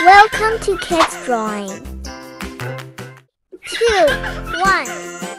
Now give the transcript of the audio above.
Welcome to Kids Drawing. Two, one.